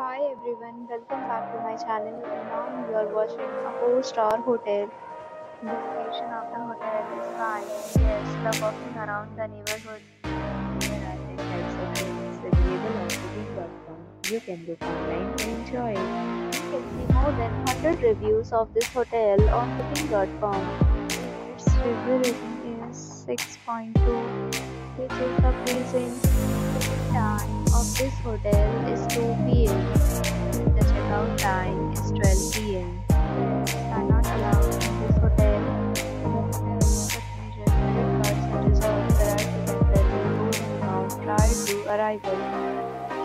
Hi everyone, welcome back to my channel. Now you are watching a four-star hotel. The location of the hotel is fine. Guests love walking around the neighborhood. There are 10 types of rooms available on booking.com. You can book online and enjoy. You can see more than 100 reviews of this hotel on booking.com. Its review rating is 6.2, which is the pleasant. The time of this hotel is 2 p.m. The checkout time is 12 p.m. Pets are not allowed in this hotel. Prior to arrival.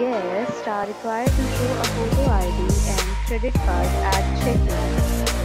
Guests are required to show a photo ID and credit card at check-in.